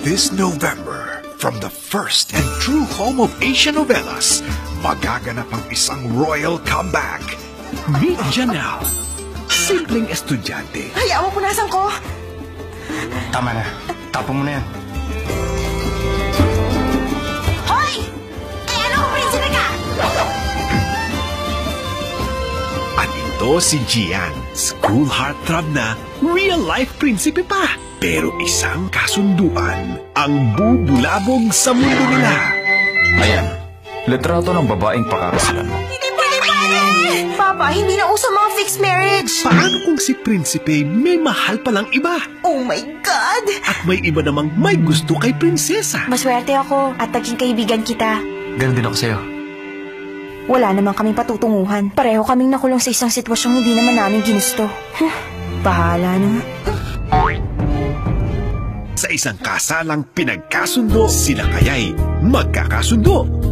This November, from the first and true home of Asian novellas, magaganap ang isang royal comeback. Meet Janelle. Simpleng estudyante. Hayaan mo punasan ko. Tama na. Tapon mo na yan. At ito si Gian, school heartthrob na real-life prinsipe pa. Pero isang kasunduan ang bubulabog sa mundo nila. Ayan, litrato ng babaeng pakakasalan mo. Hindi pwede pare! Papa, hindi na uso mga fixed marriage. Paano kung si prinsipe may mahal palang iba? Oh my God! At may iba namang may gusto kay prinsesa? Maswerte ako at naging kaibigan kita. Ganon din ako sa'yo. Wala naman kaming patutunguhan. Pareho kaming nakulong sa isang sitwasyong hindi naman namin ginusto. Bahala na. Sa isang kasalang pinagkasundo, sila kaya'y magkakasundo.